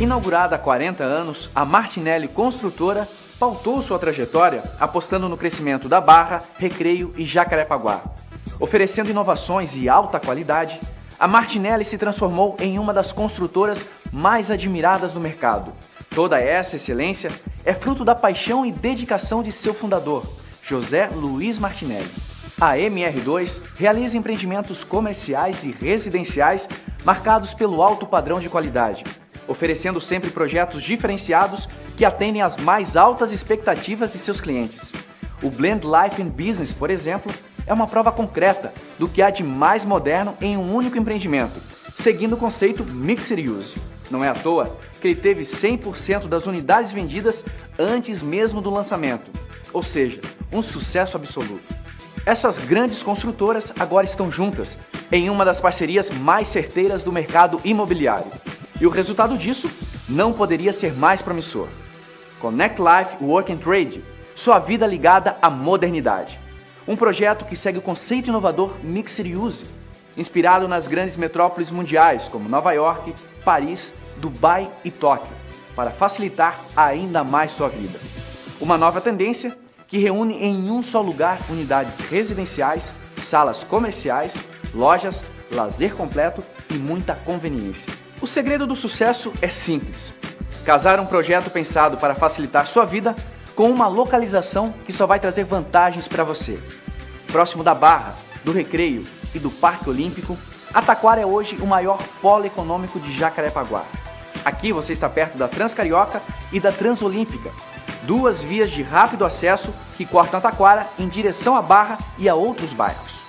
Inaugurada há 40 anos, a Martinelli Construtora pautou sua trajetória apostando no crescimento da Barra, Recreio e Jacarepaguá. Oferecendo inovações e alta qualidade, a Martinelli se transformou em uma das construtoras mais admiradas do mercado. Toda essa excelência é fruto da paixão e dedicação de seu fundador, José Luiz Martinelli. A MR2 realiza empreendimentos comerciais e residenciais marcados pelo alto padrão de qualidade oferecendo sempre projetos diferenciados que atendem às mais altas expectativas de seus clientes. O Blend Life and Business, por exemplo, é uma prova concreta do que há de mais moderno em um único empreendimento, seguindo o conceito Mixed Use. Não é à toa que ele teve 100% das unidades vendidas antes mesmo do lançamento, ou seja, um sucesso absoluto. Essas grandes construtoras agora estão juntas em uma das parcerias mais certeiras do mercado imobiliário. E o resultado disso não poderia ser mais promissor. Connect Life Work and Trade, sua vida ligada à modernidade. Um projeto que segue o conceito inovador Mixed Use, inspirado nas grandes metrópoles mundiais como Nova York, Paris, Dubai e Tóquio, para facilitar ainda mais sua vida. Uma nova tendência que reúne em um só lugar unidades residenciais, salas comerciais, lojas, lazer completo e muita conveniência. O segredo do sucesso é simples: casar um projeto pensado para facilitar sua vida com uma localização que só vai trazer vantagens para você. Próximo da Barra, do Recreio e do Parque Olímpico, Ataquara é hoje o maior polo econômico de Jacarepaguá. Aqui você está perto da Transcarioca e da Transolímpica, duas vias de rápido acesso que cortam Ataquara em direção à Barra e a outros bairros.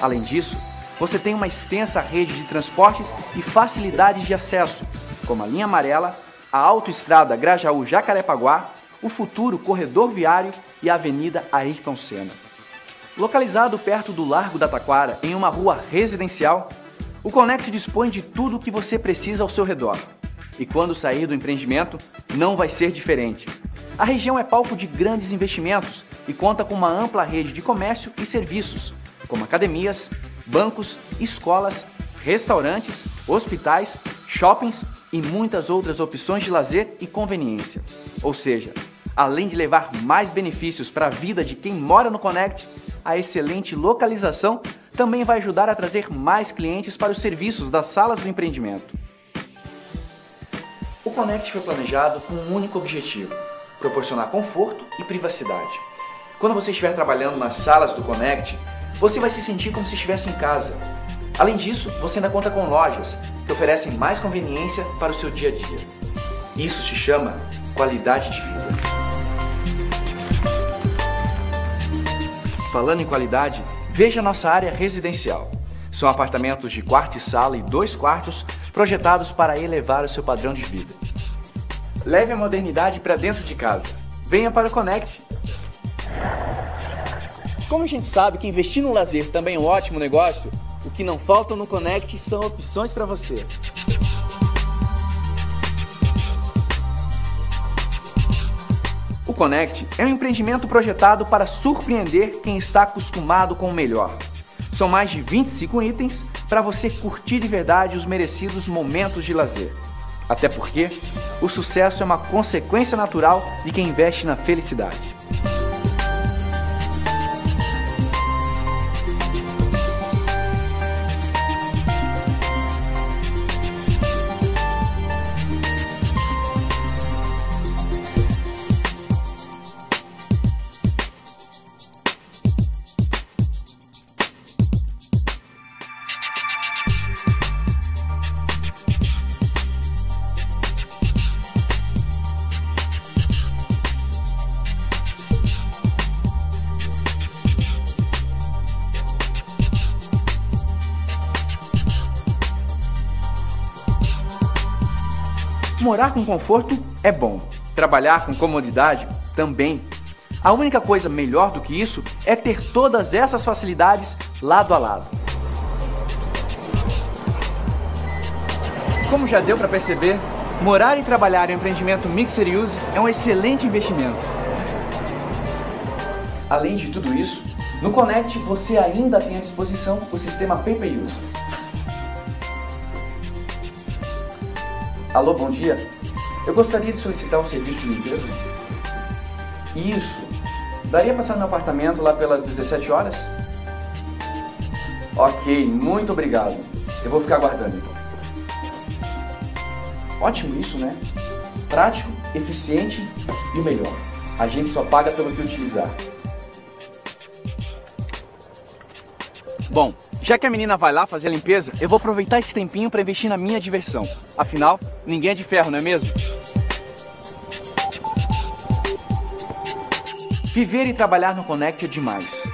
Além disso, você tem uma extensa rede de transportes e facilidades de acesso, como a linha amarela, a autoestrada Grajaú-Jacarepaguá, o futuro corredor viário e a Avenida Ayrton Senna. Localizado perto do Largo da Taquara, em uma rua residencial, o Conect dispõe de tudo o que você precisa ao seu redor. E quando sair do empreendimento, não vai ser diferente. A região é palco de grandes investimentos e conta com uma ampla rede de comércio e serviços, como academias, bancos, escolas, restaurantes, hospitais, shoppings e muitas outras opções de lazer e conveniência. Ou seja, além de levar mais benefícios para a vida de quem mora no Connect, a excelente localização também vai ajudar a trazer mais clientes para os serviços das salas do empreendimento. O Connect foi planejado com um único objetivo: proporcionar conforto e privacidade. Quando você estiver trabalhando nas salas do Connect, você vai se sentir como se estivesse em casa. Além disso, você ainda conta com lojas que oferecem mais conveniência para o seu dia a dia. Isso se chama qualidade de vida. Falando em qualidade, veja nossa área residencial. São apartamentos de quarto e sala e dois quartos projetados para elevar o seu padrão de vida. Leve a modernidade para dentro de casa. Venha para o Connect como a gente sabe que investir no lazer também é um ótimo negócio, o que não falta no Connect são opções para você. O Connect é um empreendimento projetado para surpreender quem está acostumado com o melhor. São mais de 25 itens para você curtir de verdade os merecidos momentos de lazer. Até porque o sucesso é uma consequência natural de quem investe na felicidade. Morar com conforto é bom, trabalhar com comodidade também. A única coisa melhor do que isso é ter todas essas facilidades lado a lado. Como já deu para perceber, morar e trabalhar em empreendimento Mixer Use é um excelente investimento. Além de tudo isso, No Connect você ainda tem à disposição o sistema Pay Per Use. Alô, bom dia. Eu gostaria de solicitar um serviço de limpeza. Isso. Daria passar no apartamento lá pelas 17 horas? Ok, muito obrigado. Eu vou ficar aguardando então. Ótimo isso, né? Prático, eficiente e o melhor. A gente só paga pelo que utilizar. Bom, já que a menina vai lá fazer a limpeza, eu vou aproveitar esse tempinho para investir na minha diversão. Afinal, ninguém é de ferro, não é mesmo? Viver e trabalhar no Connect é demais.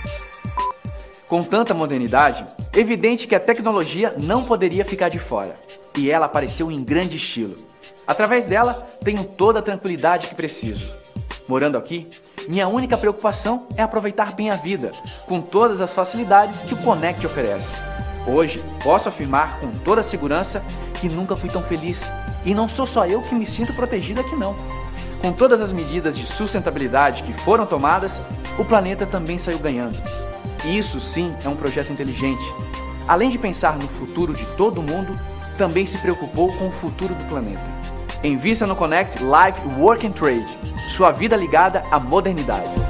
Com tanta modernidade, evidente que a tecnologia não poderia ficar de fora. E ela apareceu em grande estilo. Através dela, tenho toda a tranquilidade que preciso. Morando aqui, minha única preocupação é aproveitar bem a vida, com todas as facilidades que o Connect oferece. Hoje, posso afirmar com toda segurança que nunca fui tão feliz. E não sou só eu que me sinto protegido aqui não. Com todas as medidas de sustentabilidade que foram tomadas, o planeta também saiu ganhando. E isso sim é um projeto inteligente. Além de pensar no futuro de todo mundo, também se preocupou com o futuro do planeta. Invista no Connect Life Work and Trade sua vida ligada à modernidade.